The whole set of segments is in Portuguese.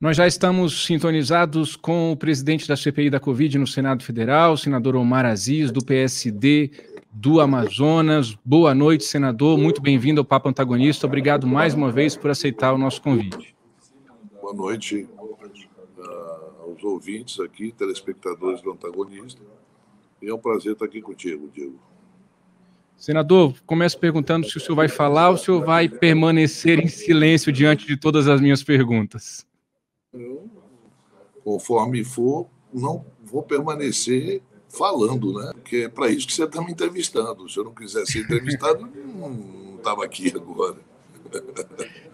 Nós já estamos sintonizados com o presidente da CPI da Covid no Senado Federal, o senador Omar Aziz, do PSD do Amazonas. Boa noite, senador. Muito bem-vindo ao Papo Antagonista. Obrigado mais uma vez por aceitar o nosso convite. Boa noite uh, aos ouvintes aqui, telespectadores do Antagonista. E é um prazer estar aqui contigo, Diego. Senador, começo perguntando se o senhor vai falar ou se o senhor vai permanecer em silêncio diante de todas as minhas perguntas. Eu, conforme for, não vou permanecer falando, né? Porque é para isso que você está me entrevistando. Se eu não quiser ser entrevistado, não estava aqui agora.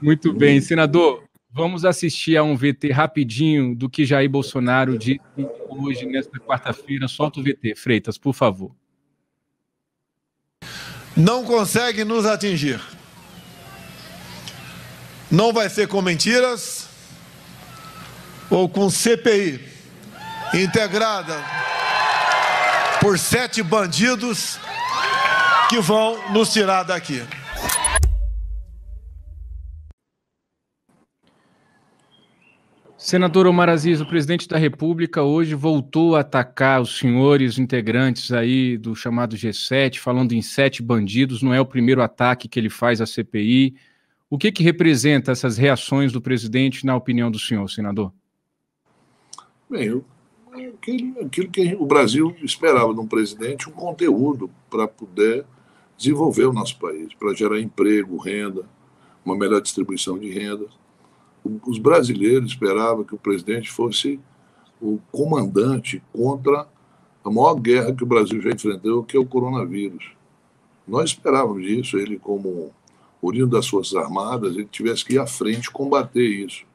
Muito bem, senador. Vamos assistir a um VT rapidinho do que Jair Bolsonaro disse hoje, nesta quarta-feira. Solta o VT, Freitas, por favor. Não consegue nos atingir. Não vai ser com mentiras, ou com CPI integrada por sete bandidos que vão nos tirar daqui. Senador Omar Aziz, o presidente da República hoje voltou a atacar os senhores integrantes aí do chamado G7, falando em sete bandidos. Não é o primeiro ataque que ele faz à CPI. O que, que representa essas reações do presidente, na opinião do senhor, senador? Bem, aquilo, aquilo que o Brasil esperava de um presidente, um conteúdo para poder desenvolver o nosso país, para gerar emprego, renda, uma melhor distribuição de renda. Os brasileiros esperavam que o presidente fosse o comandante contra a maior guerra que o Brasil já enfrentou, que é o coronavírus. Nós esperávamos isso, ele como oriundo das Forças Armadas, ele tivesse que ir à frente combater isso.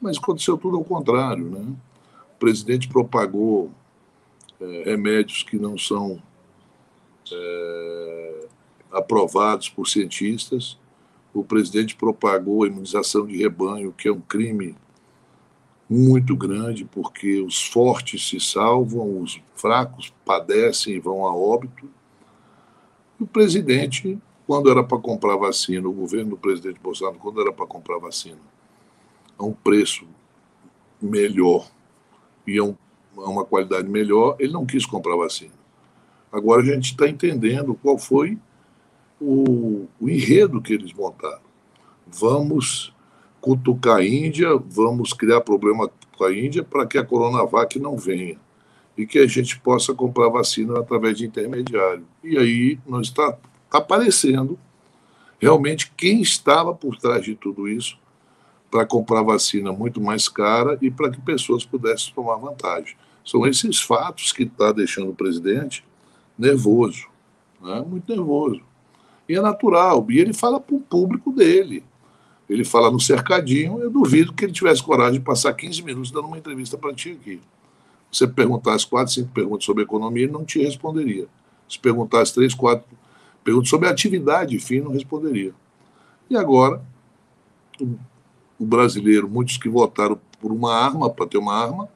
Mas aconteceu tudo ao contrário, né? O presidente propagou é, remédios que não são é, aprovados por cientistas, o presidente propagou a imunização de rebanho, que é um crime muito grande, porque os fortes se salvam, os fracos padecem e vão a óbito. E o presidente, quando era para comprar vacina, o governo do presidente Bolsonaro, quando era para comprar vacina, a um preço melhor a, um, a uma qualidade melhor, ele não quis comprar vacina. Agora a gente está entendendo qual foi o, o enredo que eles montaram. Vamos cutucar a Índia, vamos criar problema com a Índia para que a Coronavac não venha e que a gente possa comprar vacina através de intermediário. E aí nós está tá aparecendo realmente quem estava por trás de tudo isso para comprar vacina muito mais cara e para que pessoas pudessem tomar vantagem. São esses fatos que está deixando o presidente nervoso, né? muito nervoso. E é natural, e ele fala para o público dele. Ele fala no cercadinho, eu duvido que ele tivesse coragem de passar 15 minutos dando uma entrevista para ti aqui. Se você perguntasse quatro, cinco perguntas sobre economia, ele não te responderia. Se perguntasse três, quatro perguntas sobre atividade, enfim, não responderia. E agora, o brasileiro, muitos que votaram por uma arma, para ter uma arma,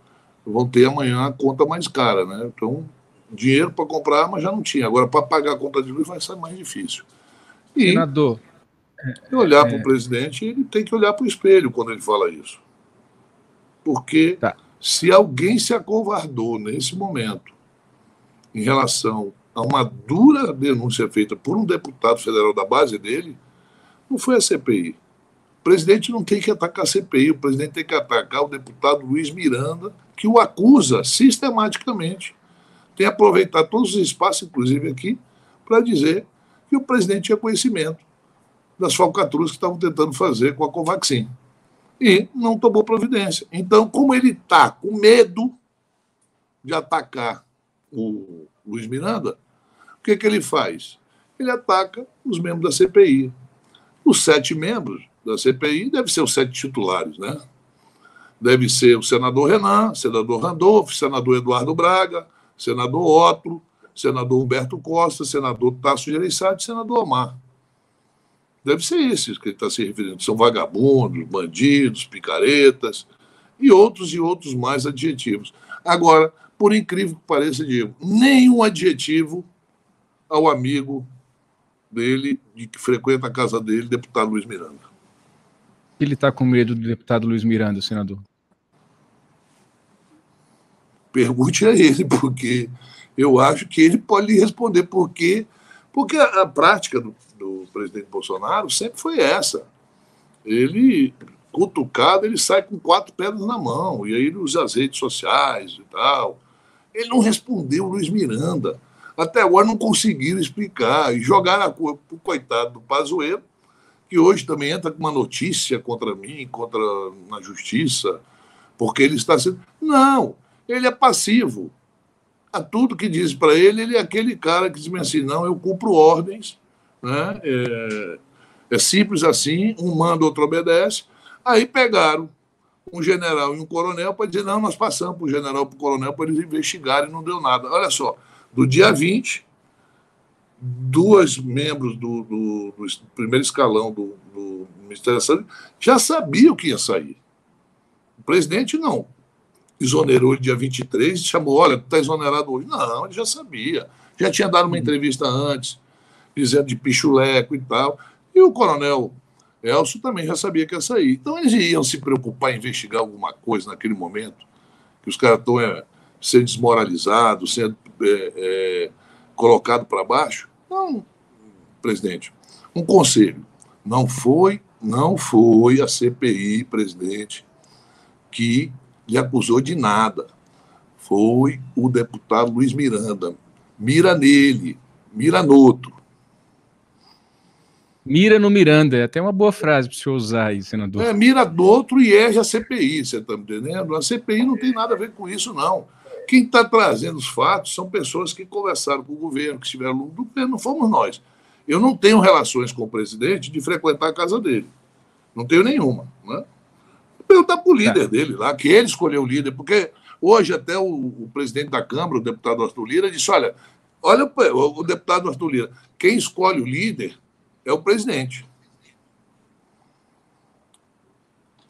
vão ter amanhã a conta mais cara, né? Então, dinheiro para comprar arma já não tinha. Agora, para pagar a conta de luz vai ser mais difícil. E Senador, olhar é... para o presidente, ele tem que olhar para o espelho quando ele fala isso. Porque tá. se alguém se acovardou nesse momento em relação a uma dura denúncia feita por um deputado federal da base dele, não foi a CPI. O presidente não tem que atacar a CPI, o presidente tem que atacar o deputado Luiz Miranda, que o acusa sistematicamente. Tem aproveitado todos os espaços, inclusive aqui, para dizer que o presidente tinha conhecimento das falcatruas que estavam tentando fazer com a Covaxin. E não tomou providência. Então, como ele está com medo de atacar o Luiz Miranda, o que, que ele faz? Ele ataca os membros da CPI. Os sete membros da CPI deve ser os sete titulares, né? Deve ser o senador Renan, senador Randolph, senador Eduardo Braga, senador Otto, senador Humberto Costa, senador Tasso Gereissati, senador Omar. Deve ser esses que ele está se referindo. São vagabundos, bandidos, picaretas e outros e outros mais adjetivos. Agora, por incrível que pareça, Diego, nenhum adjetivo ao amigo dele, de que frequenta a casa dele, deputado Luiz Miranda. Ele está com medo do deputado Luiz Miranda, senador? Pergunte a ele, porque eu acho que ele pode lhe responder por quê. Porque a, prática do, do presidente Bolsonaro sempre foi essa. Ele, cutucado, ele sai com quatro pedras na mão, e aí ele usa as redes sociais e tal. Ele não respondeu Luiz Miranda. Até agora não conseguiram explicar. E jogaram a culpa pro coitado do Pazuello, que hoje também entra com uma notícia contra mim, contra na justiça, porque ele está sendo. Não, ele é passivo. A tudo que diz para ele, ele é aquele cara que diz assim: não, eu cumpro ordens, né? É, é simples assim, um manda, outro obedece. Aí pegaram um general e um coronel para dizer: não, nós passamos para o general para o coronel para eles investigarem, não deu nada. Olha só, do dia 20, duas membros do, do, do primeiro escalão do, do Ministério da Saúde já sabiam que ia sair. O presidente não. Exonerou ele dia 23 e chamou: olha, está exonerado hoje. Não, ele já sabia. Já tinha dado uma entrevista antes, dizendo de pichuleco e tal. E o coronel Elcio também já sabia que ia sair. Então eles iam se preocupar em investigar alguma coisa naquele momento, que os caras estão é, sendo desmoralizados, sendo é, é, colocados para baixo. Não, presidente. Um conselho. Não foi, não foi a CPI, presidente, que lhe acusou de nada. Foi o deputado Luiz Miranda. Mira nele, mira no outro. Mira no Miranda, é até uma boa frase para o senhor usar aí, senador. É, mira do outro e erge a CPI, você está me entendendo? A CPI não tem nada a ver com isso, não. Quem está trazendo os fatos são pessoas que conversaram com o governo, que estiveram no governo, não fomos nós. Eu não tenho relações com o presidente de frequentar a casa dele. Não tenho nenhuma. Né? Perguntar para o líder é. dele lá, que ele escolheu o líder, porque hoje até o, o presidente da Câmara, o deputado Arthur Lira, disse: olha, olha o, o deputado Arthur Lira, quem escolhe o líder é o presidente.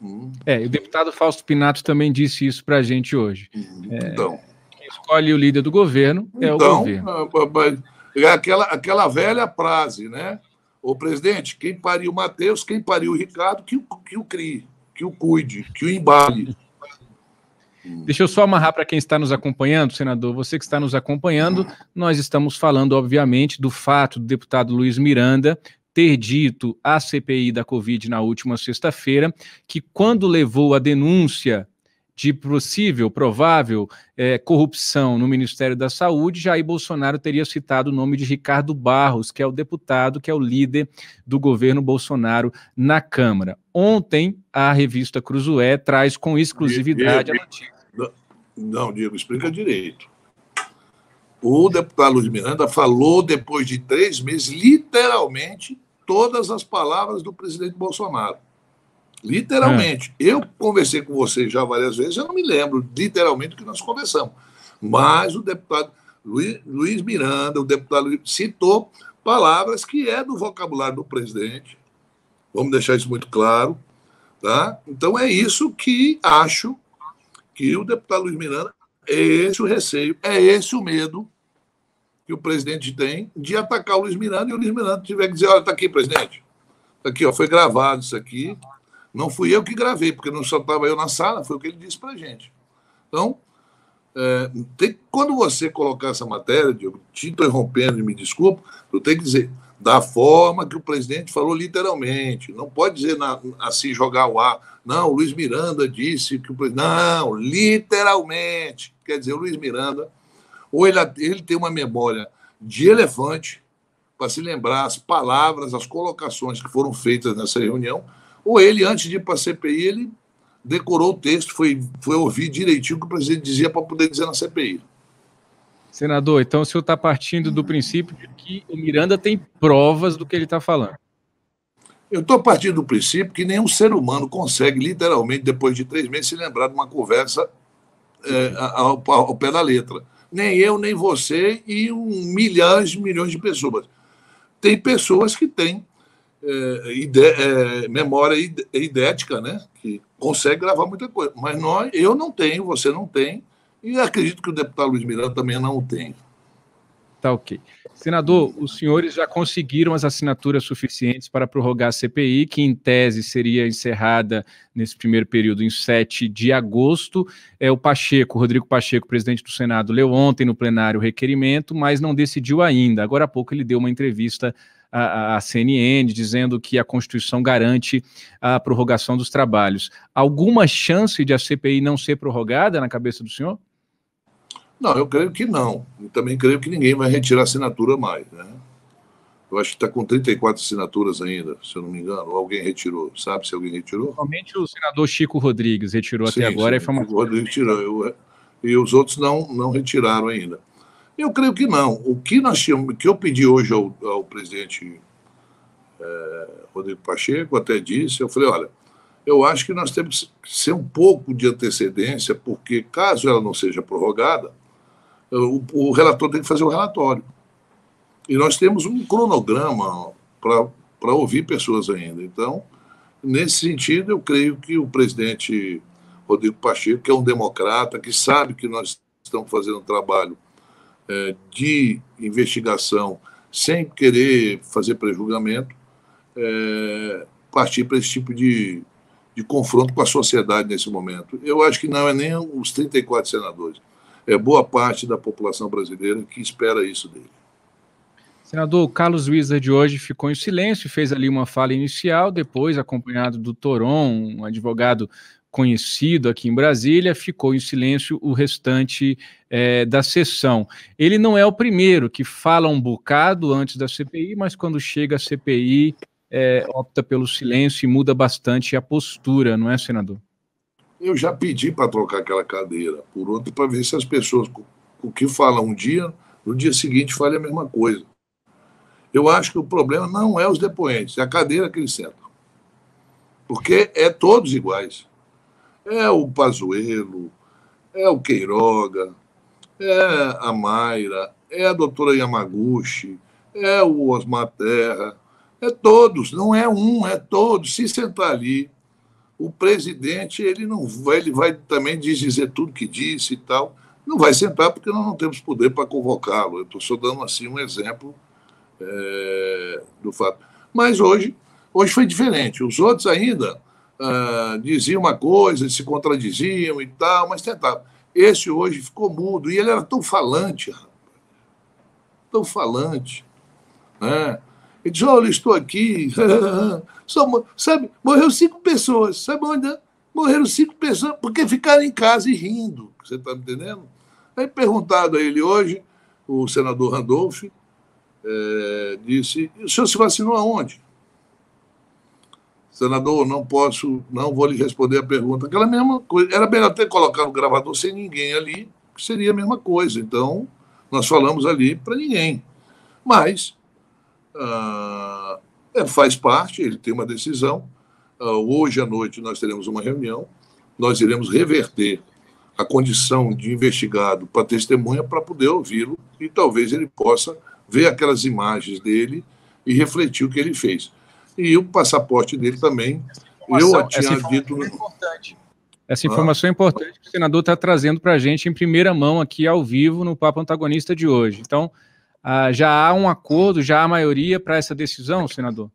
Hum. É, o deputado Fausto Pinato também disse isso para a gente hoje. Hum, então. É, quem escolhe o líder do governo é então, o governo. É aquela, aquela velha frase, né? O presidente, quem pariu o Matheus, quem pariu o Ricardo, que, que o crie, que o cuide, que o embale. Deixa eu só amarrar para quem está nos acompanhando, senador. Você que está nos acompanhando, nós estamos falando, obviamente, do fato do deputado Luiz Miranda ter dito à CPI da Covid na última sexta-feira que, quando levou a denúncia de possível, provável é, corrupção no Ministério da Saúde, Jair Bolsonaro teria citado o nome de Ricardo Barros, que é o deputado, que é o líder do governo Bolsonaro na Câmara. Ontem, a revista Cruzoé traz com exclusividade a notícia. Não, Diego, explica direito. O deputado Luiz Miranda falou, depois de três meses, literalmente, todas as palavras do presidente Bolsonaro. Literalmente. É. Eu conversei com você já várias vezes, eu não me lembro literalmente do que nós conversamos. Mas o deputado Luiz, Luiz Miranda, o deputado citou palavras que é do vocabulário do presidente. Vamos deixar isso muito claro. Tá? Então é isso que acho que o deputado Luiz Miranda, é esse o receio, é esse o medo que o presidente tem de atacar o Luiz Miranda e o Luiz Miranda tiver que dizer, olha, está aqui, presidente. Está aqui, ó, foi gravado isso aqui. Não fui eu que gravei, porque não só estava eu na sala, foi o que ele disse para a gente. Então, é, tem, quando você colocar essa matéria, Diogo, te interrompendo e me desculpa, eu tenho que dizer da forma que o presidente falou literalmente. Não pode dizer na, assim, jogar o ar. Não, o Luiz Miranda disse que o presidente. Não, literalmente. Quer dizer, o Luiz Miranda, ou ele, ele tem uma memória de elefante para se lembrar as palavras, as colocações que foram feitas nessa reunião, ou ele, antes de ir para a CPI, ele decorou o texto, foi, foi ouvir direitinho o que o presidente dizia para poder dizer na CPI. Senador, então o senhor está partindo do princípio de que o Miranda tem provas do que ele está falando. Eu estou partindo do princípio que nenhum ser humano consegue, literalmente, depois de três meses, se lembrar de uma conversa é, ao, ao, pé da letra. Nem eu, nem você e um milhões de milhões de pessoas. Tem pessoas que têm é, ide, é, memória idética, né? Que consegue gravar muita coisa. Mas nós, eu não tenho, você não tem, e acredito que o deputado Luiz Miranda também não tem. Tá ok. Senador, os senhores já conseguiram as assinaturas suficientes para prorrogar a CPI, que em tese seria encerrada nesse primeiro período em 7 de agosto. É o Pacheco, Rodrigo Pacheco, presidente do Senado, leu ontem no plenário o requerimento, mas não decidiu ainda. Agora há pouco ele deu uma entrevista à, à CNN dizendo que a Constituição garante a prorrogação dos trabalhos. Alguma chance de a CPI não ser prorrogada na cabeça do senhor? Não, eu creio que não. E também creio que ninguém vai retirar assinatura mais. Né? Eu acho que está com 34 assinaturas ainda, se eu não me engano. Ou alguém retirou. Sabe se alguém retirou? Somente o senador Chico Rodrigues retirou sim, até agora. Sim, Chico Rodrigues tirou. Eu, e os outros não, não retiraram ainda. Eu creio que não. O que nós tínhamos, que eu pedi hoje ao, ao presidente é, Rodrigo Pacheco, até disse, eu falei, olha, eu acho que nós temos que ser um pouco de antecedência, porque caso ela não seja prorrogada, o, o relator tem que fazer o relatório. E nós temos um cronograma para ouvir pessoas ainda. Então, nesse sentido, eu creio que o presidente Rodrigo Pacheco, que é um democrata, que sabe que nós estamos fazendo um trabalho é, de investigação sem querer fazer prejulgamento, é, partir para esse tipo de, de confronto com a sociedade nesse momento. Eu acho que não é nem os 34 senadores é boa parte da população brasileira que espera isso dele. Senador, Carlos Wizard hoje ficou em silêncio, fez ali uma fala inicial, depois, acompanhado do Toron, um advogado conhecido aqui em Brasília, ficou em silêncio o restante é, da sessão. Ele não é o primeiro que fala um bocado antes da CPI, mas quando chega a CPI, é, opta pelo silêncio e muda bastante a postura, não é, senador? Eu já pedi para trocar aquela cadeira por outra para ver se as pessoas o que falam um dia, no dia seguinte falem a mesma coisa. Eu acho que o problema não é os depoentes, é a cadeira que eles sentam. Porque é todos iguais. É o Pazuello, é o Queiroga, é a Mayra, é a doutora Yamaguchi, é o Osmar Terra, é todos, não é um, é todos. Se sentar ali, o presidente ele não vai, ele vai também dizer tudo que disse e tal. Não vai sentar porque nós não temos poder para convocá-lo. Eu estou só dando assim um exemplo é, do fato. Mas hoje, hoje foi diferente. Os outros ainda ah, diziam uma coisa, se contradiziam e tal, mas tentavam. Esse hoje ficou mudo e ele era tão falante, tão falante, né? Ele diz: Olha, estou aqui. Só, sabe, morreu cinco pessoas. Sabe onde? Morreram cinco pessoas porque ficaram em casa e rindo. Você está entendendo? Aí, perguntado a ele hoje, o senador Randolph é, disse: O senhor se vacinou aonde? Senador, não posso, não vou lhe responder a pergunta. Aquela mesma coisa. Era melhor ter colocado o gravador sem ninguém ali, que seria a mesma coisa. Então, nós falamos ali para ninguém. Mas ah, é, faz parte, ele tem uma decisão. Ah, hoje à noite nós teremos uma reunião, nós iremos reverter a condição de investigado para testemunha para poder ouvi-lo e talvez ele possa ver aquelas imagens dele e refletir o que ele fez. E o passaporte dele também, eu tinha dito. É importante. Essa informação ah. é importante que o senador está trazendo para a gente em primeira mão aqui ao vivo no Papo Antagonista de hoje. Então, ah, já há um acordo, já há maioria para essa decisão, senador?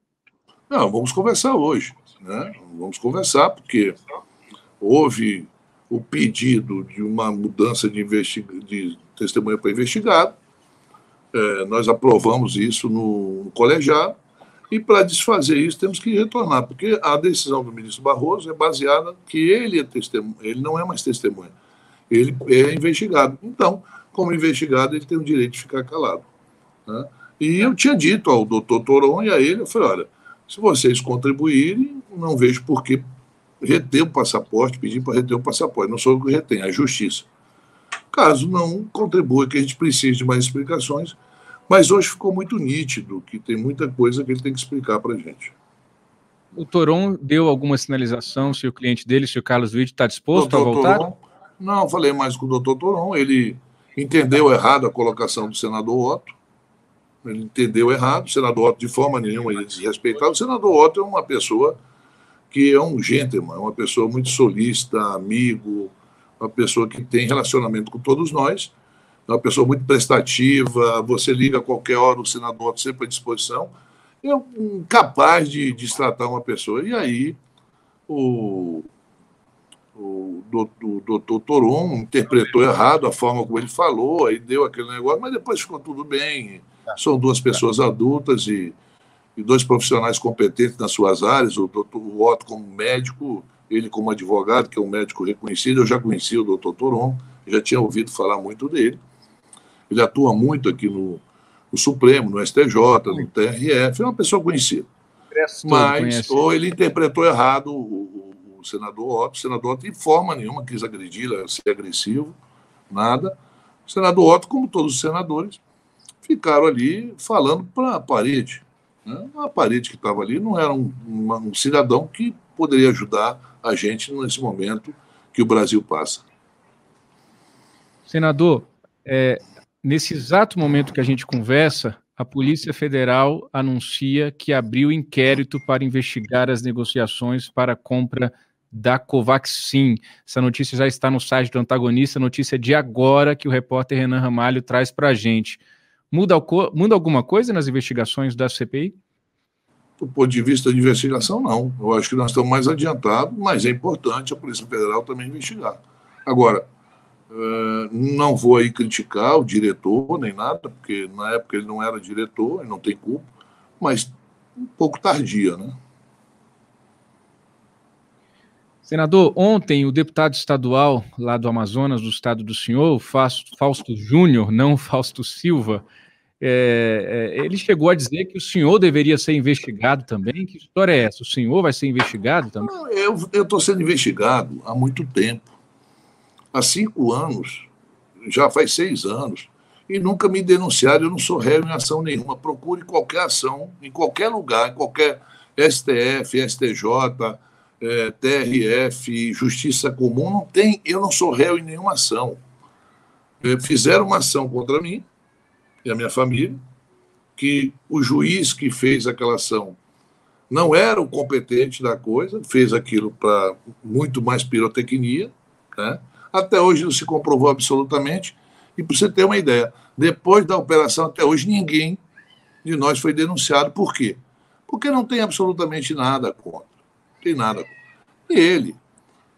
Não, vamos conversar hoje. Né? Vamos conversar, porque houve o pedido de uma mudança de, de testemunha para investigado. É, nós aprovamos isso no, no colegiado. E para desfazer isso, temos que retornar, porque a decisão do ministro Barroso é baseada que ele é testemunha, ele não é mais testemunha, ele é investigado. Então, como investigado, ele tem o direito de ficar calado. Né? E eu tinha dito ao doutor Toron e a ele, eu falei, olha, se vocês contribuírem, não vejo por que reter o passaporte, pedir para reter o passaporte. Não sou eu que retém, é a justiça. Caso não contribua, que a gente precise de mais explicações, mas hoje ficou muito nítido que tem muita coisa que ele tem que explicar para a gente. O Toron deu alguma sinalização se o cliente dele, se o Carlos Witt está disposto doutor a voltar? Toron, não, falei mais com o doutor Toron, ele entendeu errado a colocação do senador Otto, ele entendeu errado. O senador Otto, de forma nenhuma, ele desrespeitava. O senador Otto é uma pessoa que é um gentleman, é uma pessoa muito solícita, amigo, uma pessoa que tem relacionamento com todos nós. é uma pessoa muito prestativa, você liga a qualquer hora, o senador sempre à disposição, é capaz de, de tratar uma pessoa. E aí, o, o, o doutor Toron interpretou errado a forma como ele falou, aí deu aquele negócio, mas depois ficou tudo bem. São duas pessoas adultas e, e dois profissionais competentes nas suas áreas, o doutor Otto como médico, ele como advogado, que é um médico reconhecido, eu já conhecia o doutor Toron, já tinha ouvido falar muito dele. Ele atua muito aqui no, no Supremo, no STJ, no TRF, é uma pessoa conhecida. Mas, ou ele interpretou errado o, o, o senador Otto. O senador Otto, de forma nenhuma, quis agredir, ser agressivo, nada. O senador Otto, como todos os senadores, ficaram ali falando para a parede. Né? A parede que estava ali não era um, uma, um cidadão que poderia ajudar a gente nesse momento que o Brasil passa. Senador, é, nesse exato momento que a gente conversa, a Polícia Federal anuncia que abriu inquérito para investigar as negociações para a compra da Covaxin. Essa notícia já está no site do antagonista, notícia de agora que o repórter Renan Ramalho traz para a gente. Muda, muda alguma coisa nas investigações da CPI? Do ponto de vista de investigação, não. Eu acho que nós estamos mais adiantados, mas é importante a Polícia Federal também investigar. Agora, Uh, não vou aí criticar o diretor nem nada, porque na época ele não era diretor, ele não tem culpa, mas um pouco tardia, né? Senador, ontem o deputado estadual lá do Amazonas, do estado do senhor, Fausto Júnior, não Fausto Silva, é, é, ele chegou a dizer que o senhor deveria ser investigado também. Que história é essa? O senhor vai ser investigado também? Eu estou sendo investigado há muito tempo há cinco anos, já faz seis anos, e nunca me denunciaram. Eu não sou réu em ação nenhuma. Procure qualquer ação, em qualquer lugar, em qualquer STF, STJ, é, TRF, Justiça Comum, não tem. Eu não sou réu em nenhuma ação. É, fizeram uma ação contra mim e a minha família, que o juiz que fez aquela ação não era o competente da coisa, fez aquilo para muito mais pirotecnia, né? Até hoje não se comprovou absolutamente. E para você ter uma ideia, depois da operação, até hoje, ninguém de nós foi denunciado. Por quê? Porque não tem absolutamente nada contra. Não tem nada contra. E ele,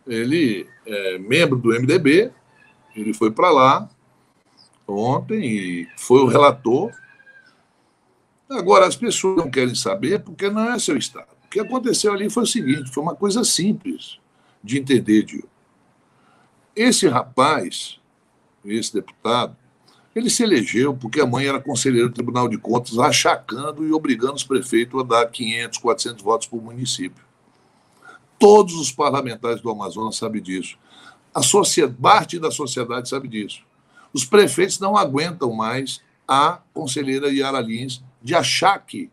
ele é membro do MDB, ele foi para lá ontem e foi o relator. Agora, as pessoas não querem saber porque não é seu Estado. O que aconteceu ali foi o seguinte: foi uma coisa simples de entender, Diogo. Esse rapaz, esse deputado, ele se elegeu porque a mãe era conselheira do Tribunal de Contas, achacando e obrigando os prefeitos a dar 500, 400 votos por município. Todos os parlamentares do Amazonas sabem disso. A sociedade, parte da sociedade sabe disso. Os prefeitos não aguentam mais a conselheira Yara Lins de achaque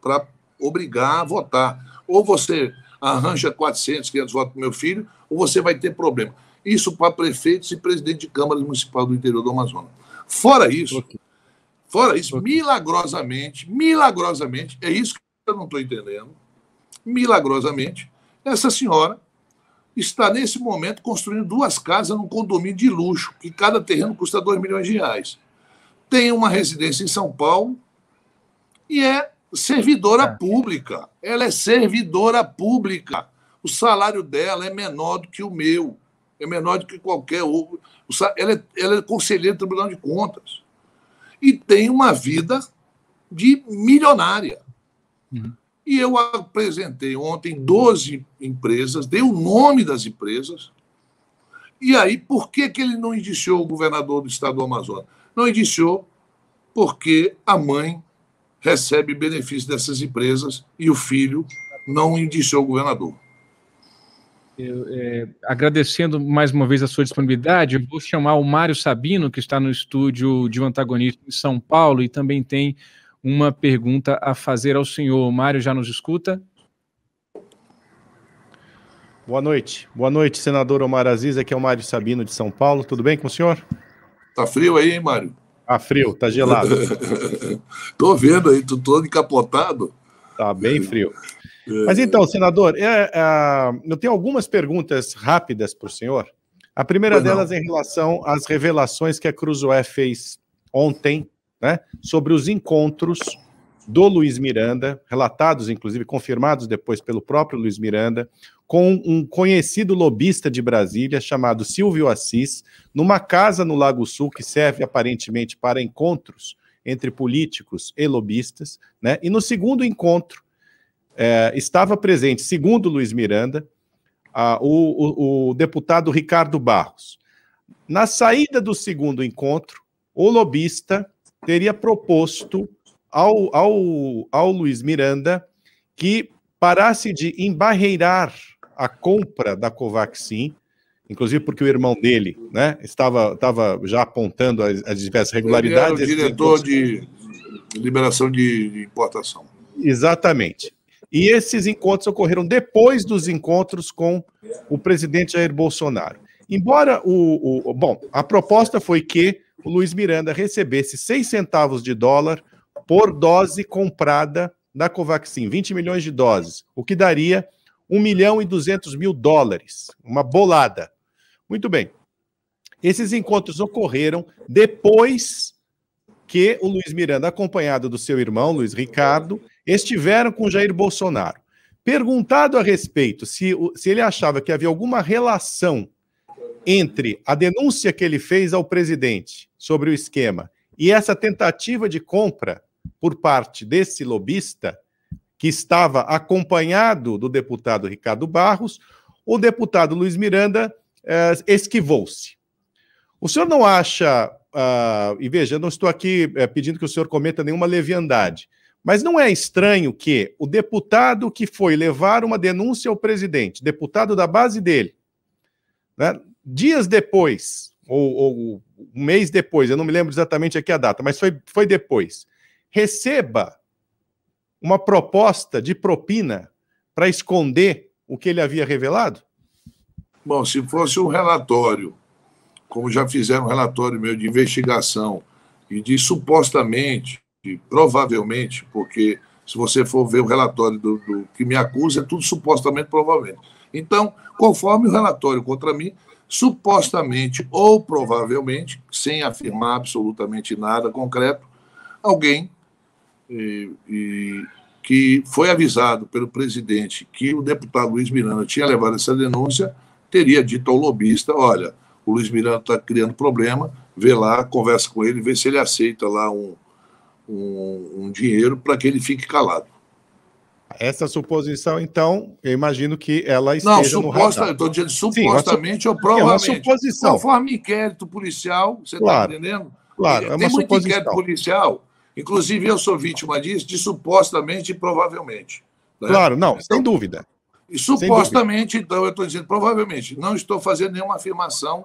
para obrigar a votar. Ou você arranja 400, 500 votos para meu filho, ou você vai ter problema. Isso para prefeitos e presidente de Câmara Municipal do interior do Amazonas. Fora isso, okay. fora isso, okay. milagrosamente, milagrosamente, é isso que eu não estou entendendo, milagrosamente, essa senhora está nesse momento construindo duas casas num condomínio de luxo, que cada terreno custa 2 milhões de reais. Tem uma residência em São Paulo e é servidora é. pública. Ela é servidora pública. O salário dela é menor do que o meu é menor do que qualquer outro. Ela é, ela é conselheira do Tribunal de Contas. E tem uma vida de milionária. Uhum. E eu apresentei ontem 12 empresas, dei o nome das empresas. E aí, por que, que ele não indiciou o governador do estado do Amazonas? Não indiciou porque a mãe recebe benefício dessas empresas e o filho não indiciou o governador. Eu, é, agradecendo mais uma vez a sua disponibilidade, vou chamar o Mário Sabino, que está no estúdio de um antagonista em São Paulo, e também tem uma pergunta a fazer ao senhor. O Mário já nos escuta? Boa noite. Boa noite, senador Omar Aziz. Aqui é o Mário Sabino de São Paulo. Tudo bem com o senhor? Tá frio aí, hein, Mário? Tá frio, tá gelado. tô vendo aí, tô todo encapotado. Tá bem frio. Mas então, senador, é, é, eu tenho algumas perguntas rápidas para o senhor. A primeira pois delas não. em relação às revelações que a Cruzoé fez ontem, né, sobre os encontros do Luiz Miranda, relatados, inclusive, confirmados depois pelo próprio Luiz Miranda, com um conhecido lobista de Brasília chamado Silvio Assis, numa casa no Lago Sul que serve aparentemente para encontros entre políticos e lobistas, né? E no segundo encontro é, estava presente, segundo Luiz Miranda, a, o, o, o deputado Ricardo Barros. Na saída do segundo encontro, o lobista teria proposto ao, ao, ao Luiz Miranda que parasse de embarreirar a compra da Covaxin, inclusive porque o irmão dele né, estava, estava já apontando as, as diversas regularidades. Ele era o diretor de liberação de, de importação. Exatamente. E esses encontros ocorreram depois dos encontros com o presidente Jair Bolsonaro. Embora o, o, Bom, a proposta foi que o Luiz Miranda recebesse 6 centavos de dólar por dose comprada da Covaxin, 20 milhões de doses, o que daria 1 milhão e 200 mil dólares, uma bolada. Muito bem. Esses encontros ocorreram depois que o Luiz Miranda, acompanhado do seu irmão, Luiz Ricardo, estiveram com Jair Bolsonaro. Perguntado a respeito se, se ele achava que havia alguma relação entre a denúncia que ele fez ao presidente sobre o esquema e essa tentativa de compra por parte desse lobista, que estava acompanhado do deputado Ricardo Barros, o deputado Luiz Miranda eh, esquivou-se. O senhor não acha, uh, e veja, não estou aqui eh, pedindo que o senhor cometa nenhuma leviandade, mas não é estranho que o deputado que foi levar uma denúncia ao presidente, deputado da base dele, né, dias depois, ou, ou, um mês depois, eu não me lembro exatamente aqui a data, mas foi, foi depois, receba uma proposta de propina para esconder o que ele havia revelado? Bom, se fosse um relatório, como já fizeram um relatório meu de investigação, e de supostamente, e provavelmente, porque se você for ver o relatório do, do, que me acusa, é tudo supostamente, provavelmente. Então, conforme o relatório contra mim, supostamente ou provavelmente, sem afirmar absolutamente nada concreto, alguém e, e, que foi avisado pelo presidente que o deputado Luiz Miranda tinha levado essa denúncia, teria dito ao lobista: olha, o Luiz Miranda está criando problema, vê lá, conversa com ele, vê se ele aceita lá um, um, um dinheiro para que ele fique calado. Essa suposição, então, eu imagino que ela esteja Não, suposta, no estou dizendo supostamente Sim, ou provavelmente. É uma suposição. Conforme inquérito policial, você está claro, entendendo? Claro, é uma Tem muito suposição. inquérito policial Inclusive, eu sou vítima disso, de supostamente e provavelmente. Né? Claro, não, então, sem dúvida. E supostamente, então, eu estou dizendo provavelmente, não estou fazendo nenhuma afirmação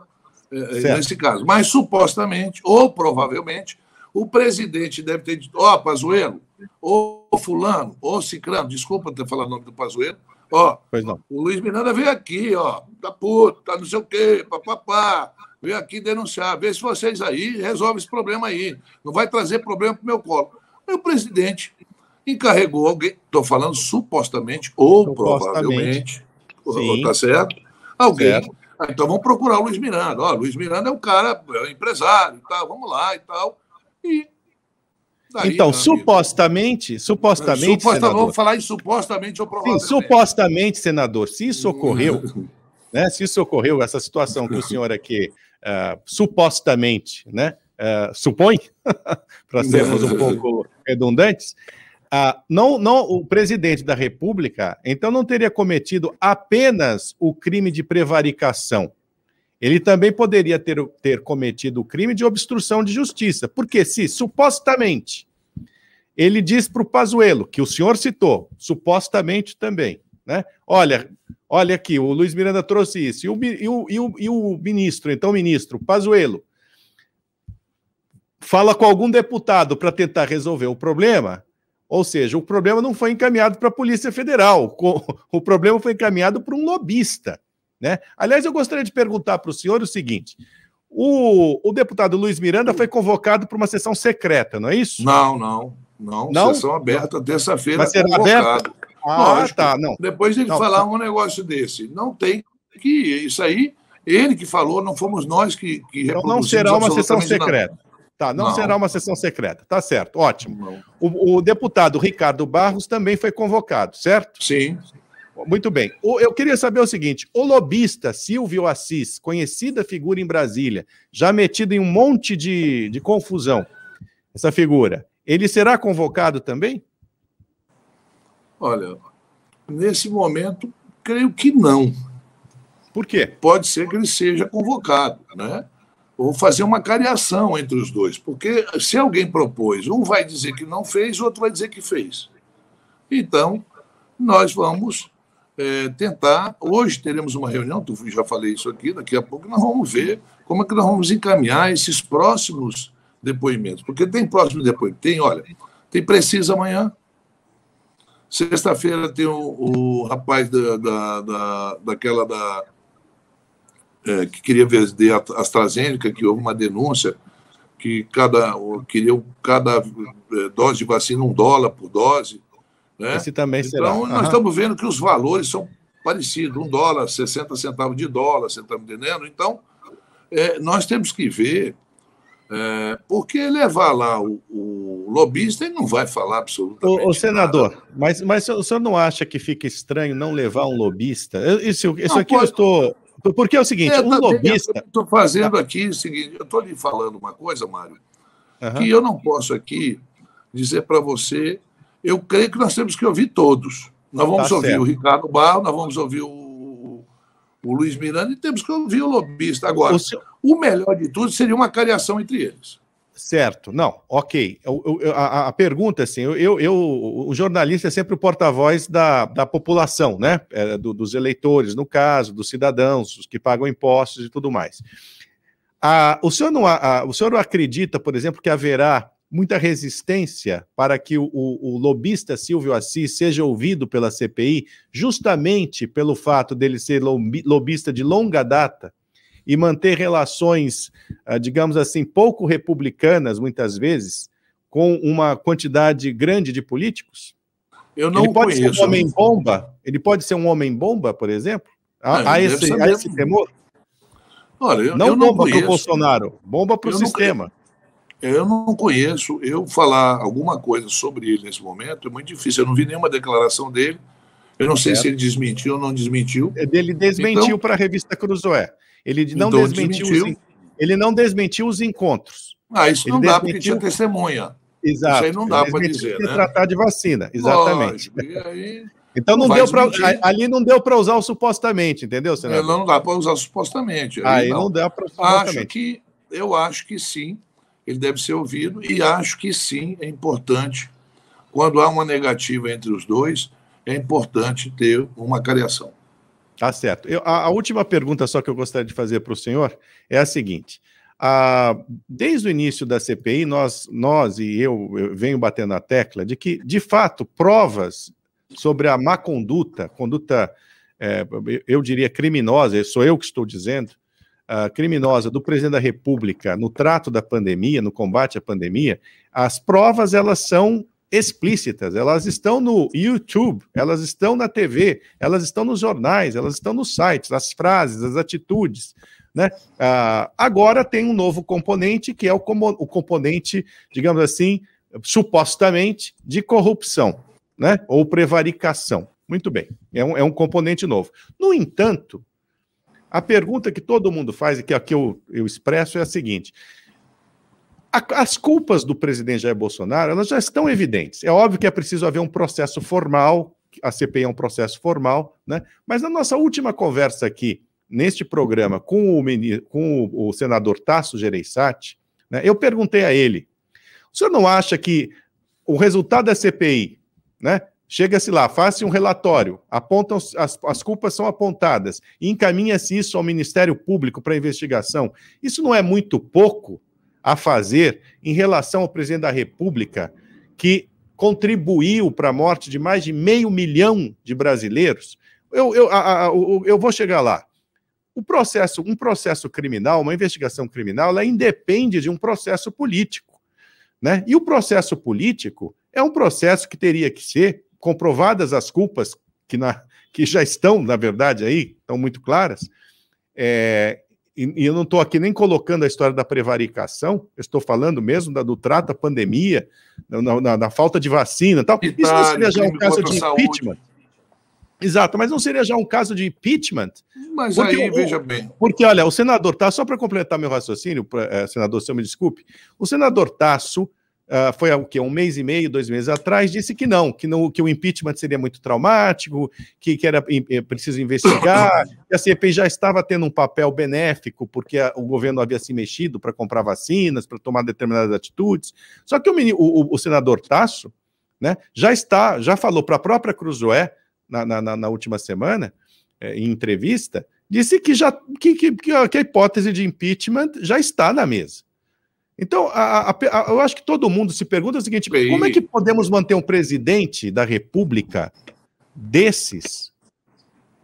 eh, nesse caso, mas supostamente, ou provavelmente, o presidente deve ter dito: ó, oh, Pazuelo, ou Fulano, ou Cicrano, desculpa ter falado o nome do Pazuelo, ó, o Luiz Miranda veio aqui, ó, tá puto, tá não sei o quê, papapá veio aqui denunciar, vê se vocês aí resolvem esse problema aí. Não vai trazer problema para o meu colo. Aí o presidente encarregou alguém, estou falando supostamente ou supostamente. provavelmente, está certo? Alguém. Certo. Ah, então vamos procurar o Luiz Miranda. Ó, Luiz Miranda é um cara, é um empresário, tá, vamos lá e tal. E Daí, então, supostamente, supostamente, supostamente senador, vamos falar em supostamente ou provavelmente. Sim, supostamente, senador, se isso ocorreu, né, se isso ocorreu, essa situação que o senhor aqui uh, supostamente, né, uh, supõe, para sermos um pouco redundantes, uh, não, não, o presidente da República, então, não teria cometido apenas o crime de prevaricação. Ele também poderia ter, ter cometido o crime de obstrução de justiça, porque se supostamente ele diz para o Pazuello, que o senhor citou, supostamente também, né? Olha, olha aqui, o Luiz Miranda trouxe isso. E o, e o, e o, e o ministro, então o ministro, Pazuello, fala com algum deputado para tentar resolver o problema, ou seja, o problema não foi encaminhado para a Polícia Federal, o problema foi encaminhado para um lobista. Né? Aliás, eu gostaria de perguntar para o senhor o seguinte: o, o deputado Luiz Miranda foi convocado para uma sessão secreta, não é isso? Não, não. Não, não? sessão aberta, terça-feira. Vai ser aberta? Ah, Lógico, tá. Não. Depois de ele não, falar não. um negócio desse, não tem que. Isso aí Ele que falou, não fomos nós que, que Então não será uma sessão secreta. Tá, não, não, será uma sessão secreta. Tá certo, ótimo. O, o, deputado Ricardo Barros também foi convocado, certo? Sim. Muito bem. Eu queria saber o seguinte: o lobista Silvio Assis, conhecida figura em Brasília, já metido em um monte de, de confusão, essa figura, ele será convocado também? Olha, nesse momento, creio que não. Por quê? Pode ser que ele seja convocado, né? Ou fazer uma cariação entre os dois, porque se alguém propôs, um vai dizer que não fez, o outro vai dizer que fez. Então, nós vamos é, tentar. Hoje teremos uma reunião, tu já falei isso aqui, daqui a pouco nós vamos ver como é que nós vamos encaminhar esses próximos depoimentos. Porque tem próximo depoimento, tem, olha, tem precisa amanhã, Sexta-feira tem o, o rapaz da, da, da, daquela da, é, que queria vender a AstraZeneca, que houve uma denúncia que cada queria cada é, dose de vacina um dólar por dose. Né? Esse também será. Então, nós uhum. estamos vendo que os valores são parecidos, um dólar, 60 centavos de dólar, você está me entendendo? Então, é, nós temos que ver, é, porque levar lá o, o lobista, ele não vai falar absolutamente O, o senador, nada. mas, mas o senhor não acha que fica estranho não levar um lobista? Isso, isso não, aqui pode... eu estou porque é o seguinte, é, um lobista. Estou fazendo aqui o seguinte, eu estou lhe falando uma coisa, Mário, uhum. que eu não posso aqui dizer para você. Eu creio que nós temos que ouvir todos. Nós vamos tá ouvir certo. o Ricardo Barro, nós vamos ouvir o, o Luiz Miranda e temos que ouvir o lobista. Agora, o, seu... o melhor de tudo seria uma cariação entre eles. Certo, não, ok. Eu, eu, a, a, pergunta, assim, eu, eu, o jornalista é sempre o porta-voz da, da população, né? É, do, dos eleitores, no caso, dos cidadãos, os que pagam impostos e tudo mais. A, o, senhor não, a, o senhor não acredita, por exemplo, que haverá muita resistência para que o, o, o lobista Silvio Assis seja ouvido pela CPI, justamente pelo fato dele ser lobista de longa data? e manter relações, ah, digamos assim, pouco republicanas, muitas vezes, com uma quantidade grande de políticos? Eu não ele pode conheço. ser um homem-bomba? Ele pode ser um homem-bomba, por exemplo? Há, há esse, esse temor? Olha, eu, não eu bomba para o Bolsonaro, bomba para o sistema. Eu não conheço. Eu falar alguma coisa sobre ele nesse momento é muito difícil. Eu não vi nenhuma declaração dele. Eu não sei se ele desmentiu ou não desmentiu. Ele desmentiu então, para a revista Cruzoé. Ele não então, desmentiu, os, ele não desmentiu os encontros. Ah, isso ele não dá, porque tinha testemunha. Exato. Isso aí não dá para dizer. Né? tratar de vacina, exatamente. Aí, então não, não deu para ali não deu para usar o supostamente, entendeu, senador? Não, dá para usar supostamente. Aí, aí não. não dá para Acho que eu acho que sim, ele deve ser ouvido e acho que sim é importante quando há uma negativa entre os dois, é importante ter uma cariação. Tá certo. Eu, a, a, última pergunta só que eu gostaria de fazer para o senhor é a seguinte. A, desde o início da CPI, nós, nós e eu, eu venho batendo a tecla de que, de fato, provas sobre a má conduta, conduta, é, eu diria criminosa, sou eu que estou dizendo, uh, criminosa do presidente da República no trato da pandemia, no combate à pandemia, as provas elas são explícitas, elas estão no YouTube, elas estão na TV, elas estão nos jornais, elas estão nos sites, as frases, as atitudes. Né? Ah, agora tem um novo componente, que é o, o componente, digamos assim, supostamente de corrupção, né? ou prevaricação. Muito bem, é um, é um componente novo. No entanto, a pergunta que todo mundo faz e que aqui eu, eu expresso é a seguinte: as culpas do presidente Jair Bolsonaro elas já estão evidentes. É óbvio que é preciso haver um processo formal, a CPI é um processo formal, né? Mas na nossa última conversa aqui, neste programa, com o, com o senador Tasso Gereissati, né, eu perguntei a ele: o senhor não acha que o resultado da CPI, né? Chega-se lá, faz-se um relatório, apontam as, as culpas são apontadas e encaminha-se isso ao Ministério Público para investigação. Isso não é muito pouco? a fazer em relação ao presidente da República, que contribuiu para a morte de mais de meio milhão de brasileiros? Eu, eu, a, a, eu vou chegar lá. O processo, um processo criminal, uma investigação criminal, ela independe de um processo político. Né? E o processo político é um processo que teria que ser, comprovadas as culpas que, na, que já estão, na verdade, aí, estão muito claras, É, e, e, eu não estou aqui nem colocando a história da prevaricação, eu estou falando mesmo da, do trato à pandemia, na, na, na falta de vacina tal. Itália, Isso não seria já um caso de impeachment? Exato, mas não seria já um caso de impeachment? Mas porque, aí, veja bem. Porque, olha, o senador Tasso, só para completar meu raciocínio, é, senador, se eu me desculpe, o senador Tasso Uh, foi o que um mês e meio, dois meses atrás, disse que não, que não, que o impeachment seria muito traumático, que, que era eh, preciso investigar, que a CPI já estava tendo um papel benéfico porque a, o governo havia se mexido para comprar vacinas, para tomar determinadas atitudes. Só que o, o, o senador Tasso, né, já está, já falou para a própria Cruzoé na, na, na, última semana, é, em entrevista, disse que já que, que, que a hipótese de impeachment já está na mesa. Então, a, a, a, eu acho que todo mundo se pergunta o seguinte: como é que podemos manter um presidente da República desses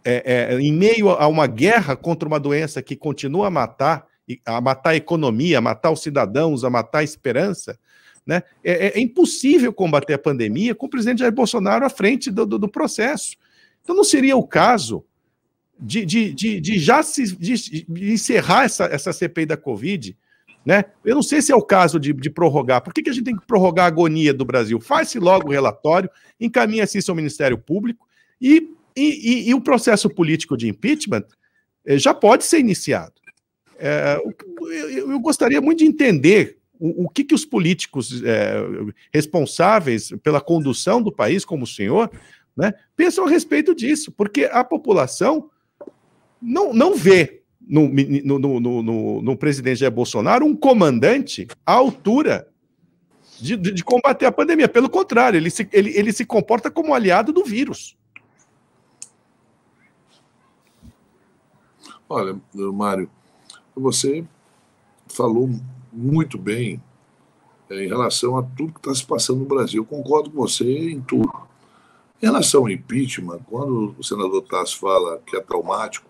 é, é, em meio a uma guerra contra uma doença que continua a matar, a matar a economia, a matar os cidadãos, a matar a esperança? Né? É, é, é impossível combater a pandemia com o presidente Jair Bolsonaro à frente do, do, do processo. Então, não seria o caso de, de, de, de já se, de, de encerrar essa, essa CPI da Covid? Né? Eu não sei se é o caso de, de prorrogar. Por que, que a gente tem que prorrogar a agonia do Brasil? Faz-se logo o relatório, encaminha-se isso ao Ministério Público e, e, e, e, o processo político de impeachment eh, já pode ser iniciado. É, eu, eu, gostaria muito de entender o, o que, que os políticos é, responsáveis pela condução do país, como o senhor, né, pensam a respeito disso, porque a população não, não vê no, no, no, no, presidente Jair Bolsonaro um comandante à altura de, de, de, combater a pandemia. Pelo contrário, ele se, ele, ele se comporta como aliado do vírus. Olha, Mário, você falou muito bem é, em relação a tudo que está se passando no Brasil. Eu concordo com você em tudo. Em relação ao impeachment, quando o senador Tassi fala que é traumático,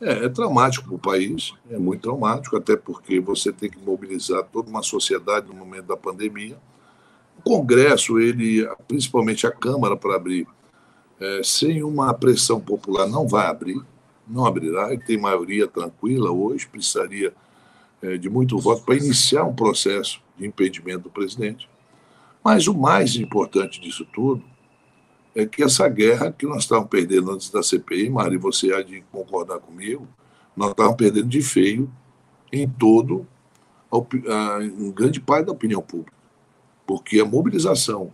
é, é traumático para o país, é muito traumático, até porque você tem que mobilizar toda uma sociedade no momento da pandemia. O Congresso, ele, principalmente a Câmara, para abrir, é, sem uma pressão popular, não vai abrir, não abrirá, ele tem maioria tranquila hoje, precisaria é, de muito voto para iniciar um processo de impedimento do presidente. Mas o mais importante disso tudo é que essa guerra que nós estávamos perdendo antes da CPI, Mari, você há de concordar comigo, nós estávamos perdendo de feio em todo, em grande parte da opinião pública. Porque a mobilização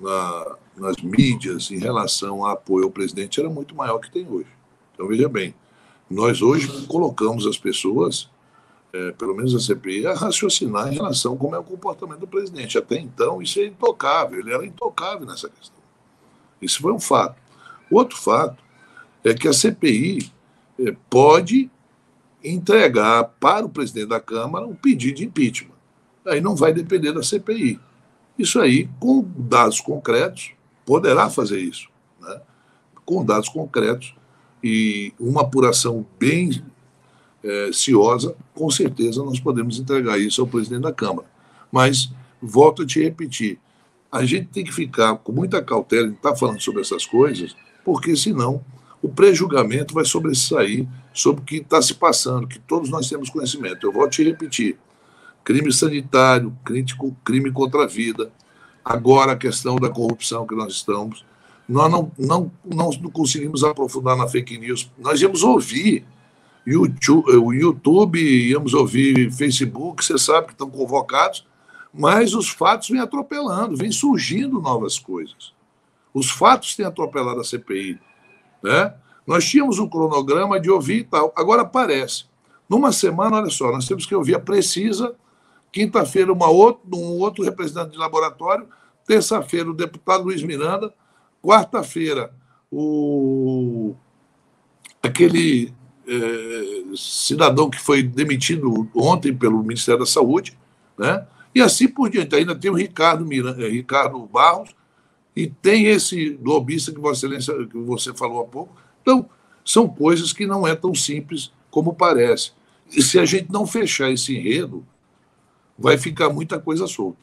na, nas mídias em relação ao apoio ao presidente era muito maior que tem hoje. Então, veja bem, nós hoje colocamos as pessoas, é, pelo menos a CPI, a raciocinar em relação a como é o comportamento do presidente. Até então, isso é intocável, ele era intocável nessa questão. Isso foi um fato. Outro fato é que a CPI eh, pode entregar para o presidente da Câmara um pedido de impeachment. Aí não vai depender da CPI. Isso aí, com dados concretos, poderá fazer isso. Né? Com dados concretos e uma apuração bem é, ciosa, com certeza nós podemos entregar isso ao presidente da Câmara. Mas, volto a te repetir, a gente tem que ficar com muita cautela em estar tá falando sobre essas coisas, porque senão o prejulgamento vai sobressair sobre o que está se passando, que todos nós temos conhecimento. Eu vou te repetir: crime sanitário, crime contra a vida, agora a questão da corrupção que nós estamos. Nós não, não, não conseguimos aprofundar na fake news. Nós íamos ouvir YouTube, o YouTube, íamos ouvir Facebook, você sabe que estão convocados mas os fatos vêm atropelando, vêm surgindo novas coisas. Os fatos têm atropelado a CPI. Né? Nós tínhamos um cronograma de ouvir e tal, agora aparece. Numa semana, olha só, nós temos que ouvir a Precisa, quinta-feira um outro representante de laboratório, terça-feira o deputado Luiz Miranda, quarta-feira o aquele é, cidadão que foi demitido ontem pelo Ministério da Saúde, né? E assim por diante. Ainda tem o Ricardo, Miranda, eh, Ricardo Barros e tem esse lobista que Vossa Excelência que você falou há pouco. Então, são coisas que não é tão simples como parece. E se a gente não fechar esse enredo, vai ficar muita coisa solta.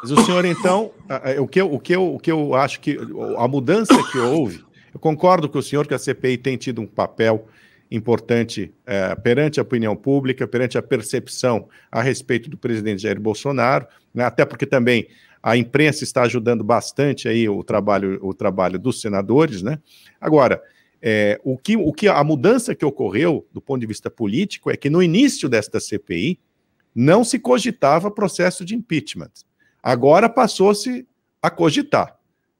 Mas o senhor, então, o que, eu, o, que eu, o que eu acho que a mudança que houve, eu concordo com o senhor que a CPI tem tido um papel importante é, perante a opinião pública, perante a percepção a respeito do presidente Jair Bolsonaro, né, até porque também a imprensa está ajudando bastante aí o trabalho, o trabalho dos senadores, né? Agora, é, o, que, o que a mudança que ocorreu do ponto de vista político é que no início desta CPI não se cogitava processo de impeachment. Agora passou-se a cogitar.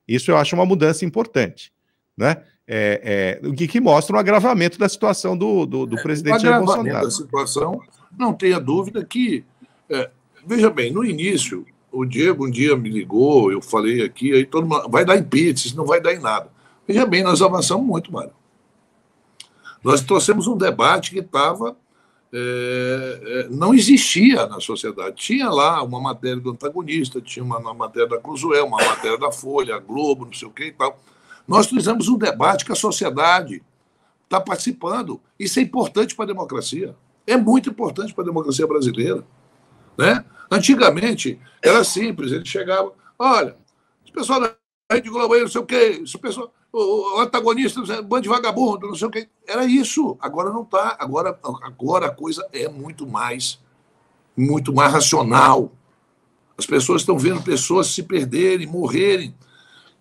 Isso eu acho uma mudança importante, né? É, é, o que, que, mostra um agravamento da situação do, do, do é, presidente Jair Bolsonaro. da situação, não tenha dúvida que, é, veja bem, no início, o Diego um dia me ligou, eu falei aqui, aí todo mundo vai dar em pizza, não vai dar em nada. Veja bem, nós avançamos muito, Mário. Nós trouxemos um debate que estava. É, é, não existia na sociedade. Tinha lá uma matéria do antagonista, tinha uma, uma matéria da Cruzuel, uma matéria da Folha, a Globo, não sei o que e tal. Nós fizemos um debate que a sociedade está participando. Isso é importante para a democracia. É muito importante para a democracia brasileira. Né? Antigamente, era simples. Ele chegava, olha, esse pessoal da Rede Globo aí, não sei o quê, esse pessoal, o, antagonista, bando de vagabundo, não sei o quê. Era isso. Agora não está. Agora, agora a coisa é muito mais, muito mais racional. As pessoas estão vendo pessoas se perderem, morrerem.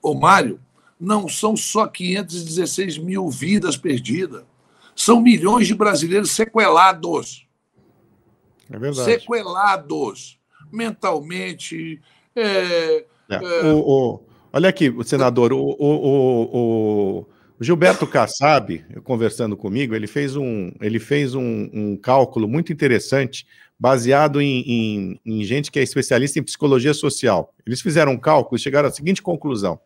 Ô, Mário, não são só 516 mil vidas perdidas. São milhões de brasileiros sequelados. É verdade. Sequelados mentalmente. É, é. É... O, o, olha aqui, senador, o, o, Gilberto Kassab, conversando comigo, ele fez um, ele fez um, um cálculo muito interessante baseado em, em, em, gente que é especialista em psicologia social. Eles fizeram um cálculo e chegaram à seguinte conclusão: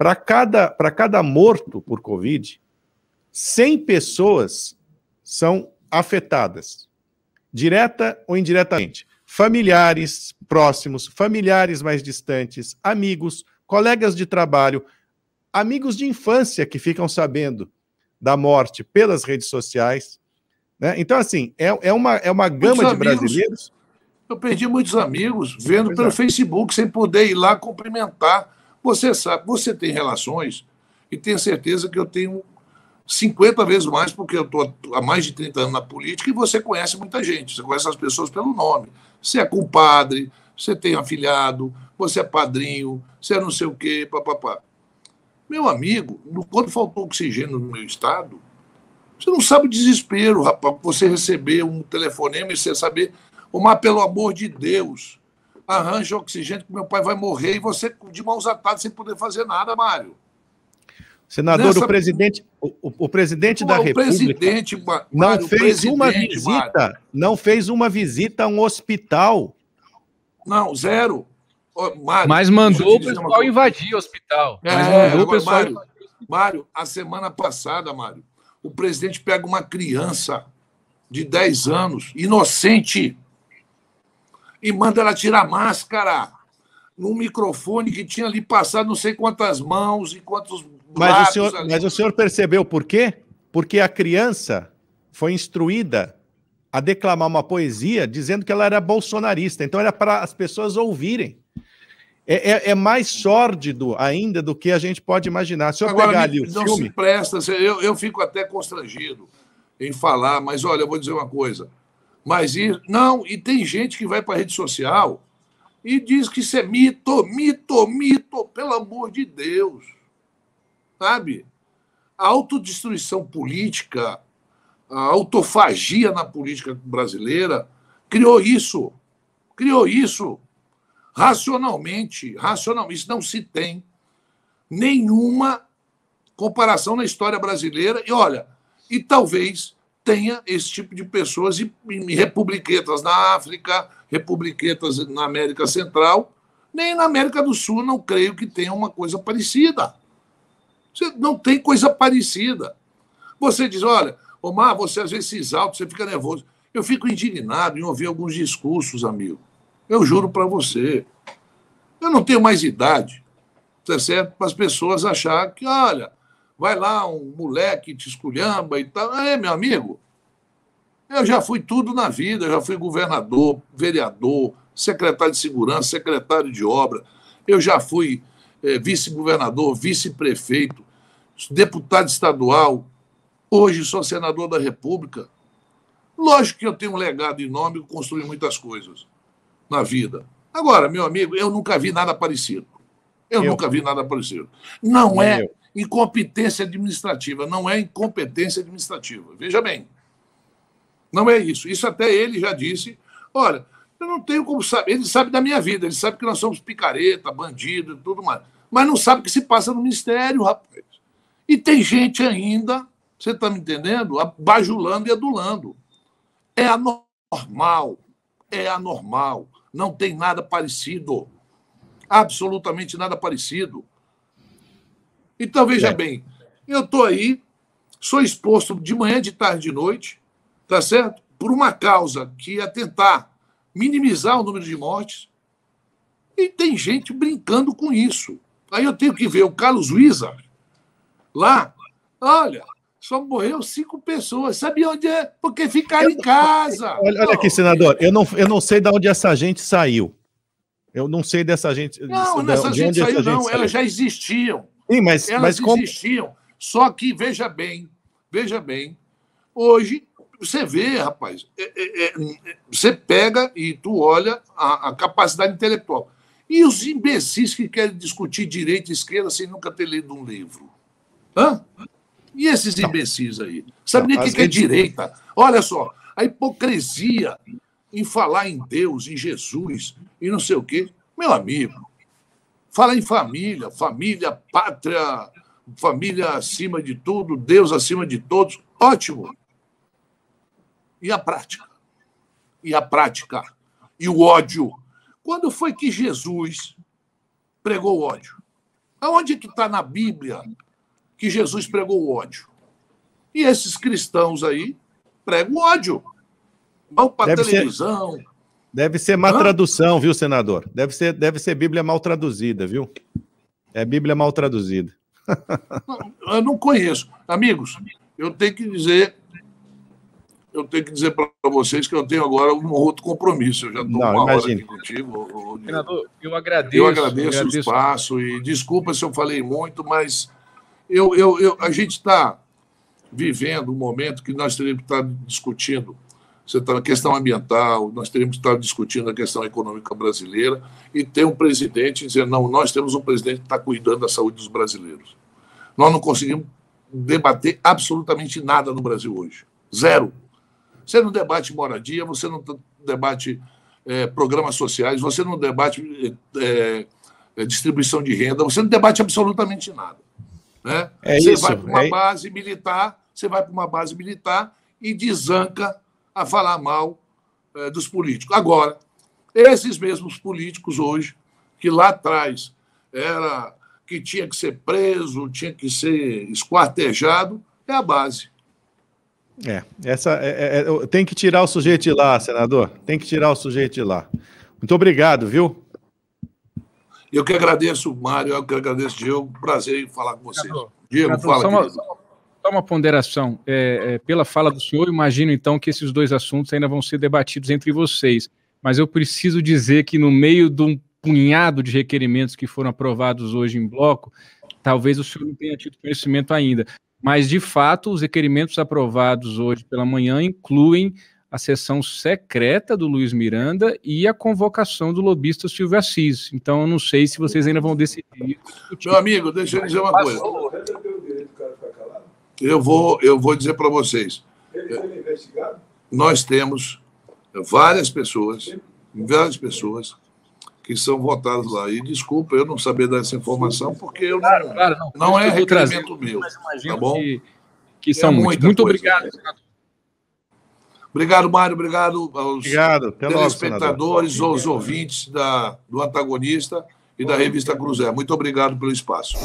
para cada, cada morto por Covid, 100 pessoas são afetadas, direta ou indiretamente. Familiares próximos, familiares mais distantes, amigos, colegas de trabalho, amigos de infância que ficam sabendo da morte pelas redes sociais. Né? Então, assim, é, é, uma, é uma gama de brasileiros. Eu perdi muitos amigos vendo pois pelo é. Facebook, sem poder ir lá cumprimentar você sabe, você tem relações e tenho certeza que eu tenho 50 vezes mais, porque eu estou há mais de 30 anos na política e você conhece muita gente, você conhece as pessoas pelo nome. Você é compadre, você tem afilhado, você é padrinho, você é não sei o quê, papapá. Meu amigo, quando faltou oxigênio no meu estado, você não sabe o desespero, rapaz, você receber um telefonema e você saber, mas pelo amor de Deus, arranja oxigênio que meu pai vai morrer e você de mãos atadas sem poder fazer nada, Mário. Senador, Nessa... o presidente, o, o presidente da o República presidente, Mário, não fez uma visita, Mário. não fez uma visita a um hospital. Não, zero. Mário, Mas mandou o pessoal invadir o hospital. É, Mas mandou o pessoal Mário, Mário, a semana passada, Mário, o presidente pega uma criança de 10 anos, inocente, e manda ela tirar máscara num microfone que tinha ali passado não sei quantas mãos e quantos mas o, senhor, mas o senhor percebeu por quê? Porque a criança foi instruída a declamar uma poesia dizendo que ela era bolsonarista. Então era para as pessoas ouvirem. É, é, é, mais sórdido ainda do que a gente pode imaginar. Se eu Agora, pegar ali o não filme... se presta, eu, eu fico até constrangido em falar, mas olha, eu vou dizer uma coisa. Mas não, e tem gente que vai para a rede social e diz que isso é mito, mito, mito, pelo amor de Deus. Sabe? A autodestruição política, a autofagia na política brasileira criou isso. Criou isso racionalmente. Racionalmente. Não se tem nenhuma comparação na história brasileira. E olha, e talvez tenha esse tipo de pessoas e, republiquetas na África, republiquetas na América Central, nem na América do Sul não creio que tenha uma coisa parecida. Não tem coisa parecida. Você diz, olha, Omar, você às vezes se exalta, você fica nervoso. Eu fico indignado em ouvir alguns discursos, amigo. Eu juro para você. Eu não tenho mais idade, tá certo? Para as pessoas achar que, olha, vai lá um moleque te esculhamba e tal. É, meu amigo, eu já fui tudo na vida, já fui governador, vereador, secretário de segurança, secretário de obra, eu já fui é, vice-governador, vice-prefeito, deputado estadual, Hoje sou senador da República. Lógico que eu tenho um legado enorme, construí muitas coisas na vida. Agora, meu amigo, eu nunca vi nada parecido. Eu, eu. nunca vi nada parecido. Não é eu. Incompetência administrativa, não é incompetência administrativa. Veja bem. Não é isso. Isso até ele já disse. Olha, eu não tenho como saber. Ele sabe da minha vida, ele sabe que nós somos picareta, bandido e tudo mais. Mas não sabe o que se passa no ministério, rapaz. E tem gente ainda, você está me entendendo? Bajulando e adulando. É anormal. É anormal. Não tem nada parecido. Absolutamente nada parecido. Então, veja é. bem, eu estou aí, sou exposto de manhã, de tarde, de noite, tá certo? Por uma causa que ia tentar minimizar o número de mortes. E tem gente brincando com isso. Aí eu tenho que ver o Carlos Wizard lá. Olha, só morreu cinco pessoas. Sabe onde é? Porque ficaram em casa. Olha, olha, aqui, senador. Eu não, eu não sei de onde essa gente saiu. Eu não sei dessa gente. Não, de, essa gente saiu, não. Gente Elas já existiam. Sim, mas, Elas mas como... existiam. Só que, veja bem, veja bem, hoje você vê, rapaz, é, é, é, você pega e tu olha a, a, capacidade intelectual. E os imbecis que querem discutir direita e esquerda sem nunca ter lido um livro? Hã? E esses imbecis aí? Sabe nem o que, que é direita? Olha só, a hipocrisia em falar em Deus, em Jesus e não sei o quê. Meu amigo, fala em família, família, pátria, família acima de tudo, Deus acima de todos. Ótimo. E a prática? E a prática? E o ódio? Quando foi que Jesus pregou o ódio? Aonde que está na Bíblia que Jesus pregou o ódio. E esses cristãos aí pregam ódio. Vão para televisão. Ser, deve ser má Hã? tradução, viu, senador? Deve ser, deve ser Bíblia mal traduzida, viu? É Bíblia mal traduzida. eu não conheço. Amigos, eu tenho que dizer eu tenho que dizer para vocês que eu tenho agora um outro compromisso. Eu já estou uma imagine. hora aqui contigo. Senador, eu agradeço. Eu agradeço, agradeço o espaço e desculpa se eu falei muito, mas eu, eu, eu, a gente está vivendo um momento que nós teríamos que estar discutindo você está na questão ambiental, nós teríamos que estar discutindo a questão econômica brasileira e ter um presidente dizendo, não, nós temos um presidente que está cuidando da saúde dos brasileiros. Nós não conseguimos debater absolutamente nada no Brasil hoje. Zero. Você não debate moradia, você não debate é, programas sociais, você não debate é, é, distribuição de renda, você não debate absolutamente nada. Né? É você isso, vai para uma é... base militar, você vai para uma base militar e desanca a falar mal é, dos políticos. Agora, esses mesmos políticos hoje, que lá atrás era que tinha que ser preso, tinha que ser esquartejado, é a base. É, essa é, é, tem que tirar o sujeito de lá, senador. Tem que tirar o sujeito de lá. Muito obrigado, viu? Eu que agradeço, Mário, eu que agradeço, Diego. Prazer em falar com vocês. Diego, fala. Só uma, uma ponderação. É, é, pela fala do senhor, imagino então que esses dois assuntos ainda vão ser debatidos entre vocês. Mas eu preciso dizer que no meio de um punhado de requerimentos que foram aprovados hoje em bloco, talvez o senhor não tenha tido conhecimento ainda. Mas, de fato, os requerimentos aprovados hoje pela manhã incluem a sessão secreta do Luiz Miranda e a convocação do lobista Silvio Assis. Então, eu não sei se vocês ainda vão decidir. Meu amigo, deixa eu dizer uma coisa. Eu vou, eu vou dizer para vocês. Nós temos várias pessoas, várias pessoas que são votadas lá. E desculpa eu não saber dessa informação, porque eu claro, não, claro, não, não é requerimento meu. Tá bom? Que, que são é muitos. Muito coisa. obrigado, senador. Obrigado, Mário. Obrigado aos Obrigado. telespectadores, logo, aos ouvintes da, do antagonista e da revista Cruzeiro. Muito obrigado pelo espaço.